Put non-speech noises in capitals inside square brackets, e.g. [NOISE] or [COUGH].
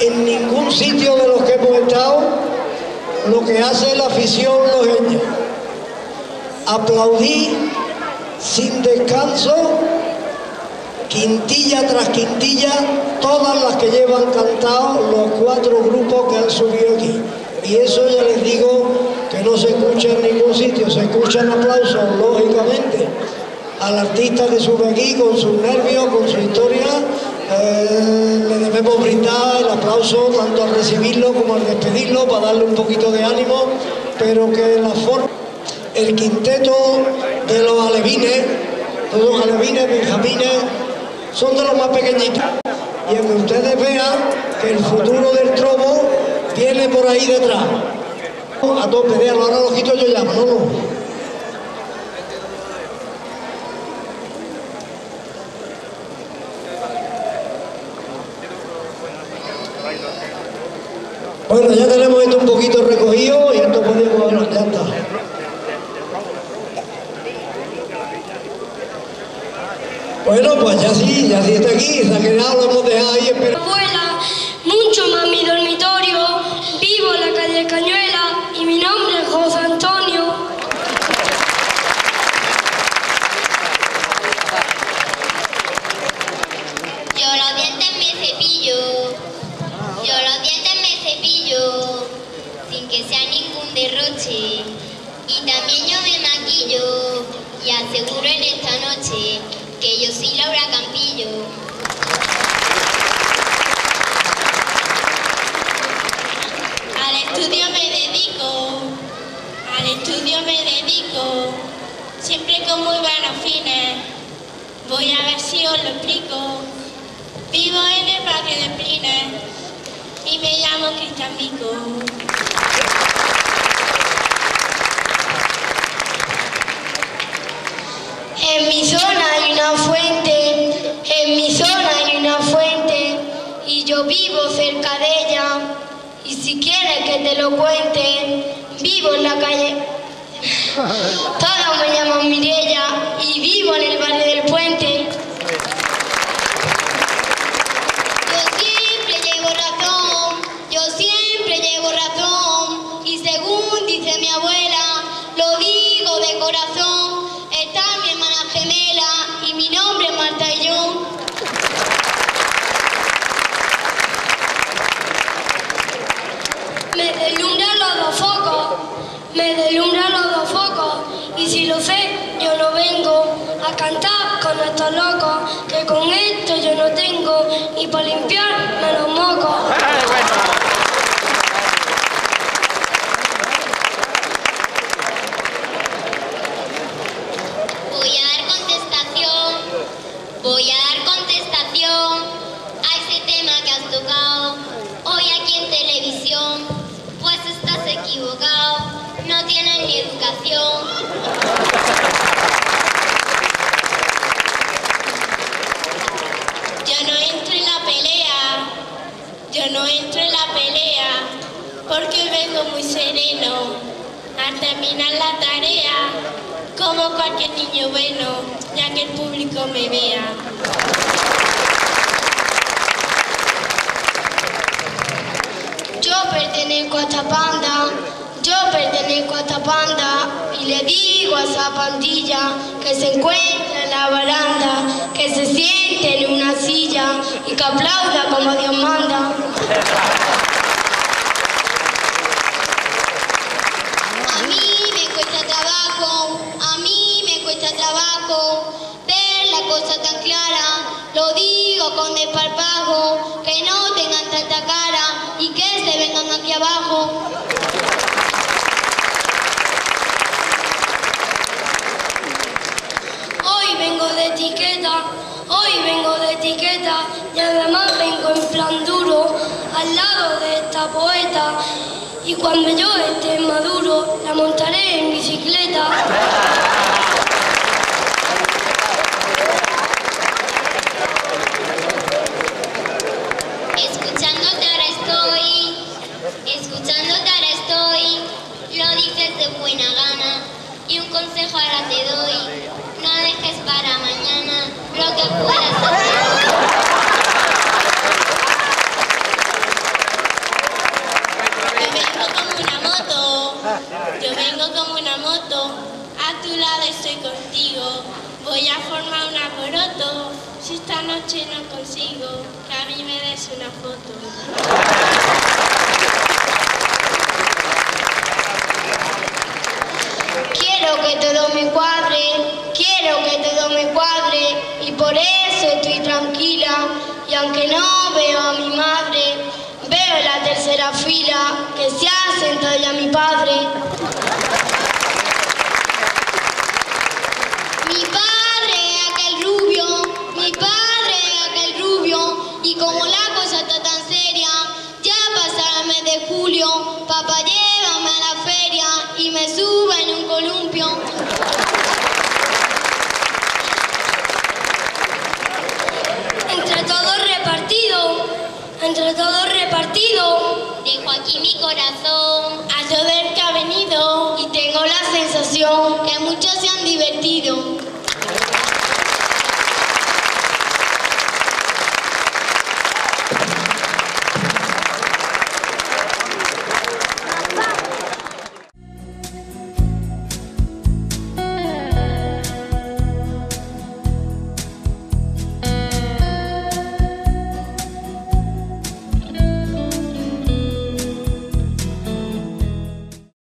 en ningún sitio de los que hemos estado lo que hace la afición lojeña. Aplaudí sin descanso, quintilla tras quintilla, todas las que llevan cantado los cuatro grupos que han subido aquí. Y eso ya les digo que no se escucha en ningún sitio, se escuchan aplausos, lógicamente, al artista que sube aquí con sus nervios, con su historia, eh, le debemos brindar el aplauso tanto al recibirlo como al despedirlo para darle un poquito de ánimo, pero que la forma, el quinteto de los alevines, los alevines, benjamines, son de los más pequeñitos. Y en que ustedes vean que el futuro del trobo viene por ahí detrás. A tope, véanlo, ahora los quito yo llamo, no, no. Bueno, ya tenemos esto un poquito recogido y esto podemos, bueno, ya está. Bueno, pues ya sí, ya sí está aquí, se ha quedado, lo hemos dejado ahí esperando. Abuela, mucho más mi dormitorio, vivo en la calle Cañuela y mi nombre es José Antonio. Yo los dientes me cepillo, yo los dientes me cepillo, sin que sea ningún derroche. Y también yo me maquillo y aseguro en esta noche que yo soy Laura Campillo. Al estudio me dedico, al estudio me dedico, siempre con muy buenos fines. Voy a ver si os lo explico. Vivo en el barrio de Prines y me llamo Cristian Vico. En mi zona si quieres que te lo cuente, vivo en la calle. [LAUGHS] Todos me llaman Mirella y vivo en el Y si lo sé, yo no vengo a cantar con estos locos, que con esto yo no tengo ni para limpiarme los mocos. Yo no entro en la pelea, yo no entro en la pelea, porque vengo muy sereno al terminar la tarea, como cualquier niño bueno, ya que el público me vea. Yo pertenezco a esta panda, yo pertenezco a esta panda y le digo a esa pandilla que se encuentra en la baranda, que se siente en una silla y que aplauda como Dios manda. A mí me cuesta trabajo, a mí me cuesta trabajo ver la cosa tan clara. Lo digo con desparpajo, que no tengan tanta cara y que se vengan aquí abajo. Hoy vengo de etiqueta, hoy vengo de etiqueta y además vengo en plan duro al lado de esta poeta. Y cuando yo esté maduro, la montaré en bicicleta. Escuchándote ahora estoy, escuchándote ahora estoy, lo dices de buena gana y un consejo ahora te doy, no dejes para mañana lo que puedas hacer hoy. Tu lado estoy contigo. Voy a formar un alboroto. Si esta noche no consigo que a mí me des una foto. Quiero que todo me cuadre, quiero que todo me cuadre y por eso estoy tranquila y aunque no veo a mi madre, veo la tercera fila que se ha sentado ya mi padre. Papá llévame a la feria y me suba en un columpio. Entre todos repartido, entre todos repartido, Dejo aquí mi corazón. A el que ha venido y tengo la sensación que muchos se han divertido.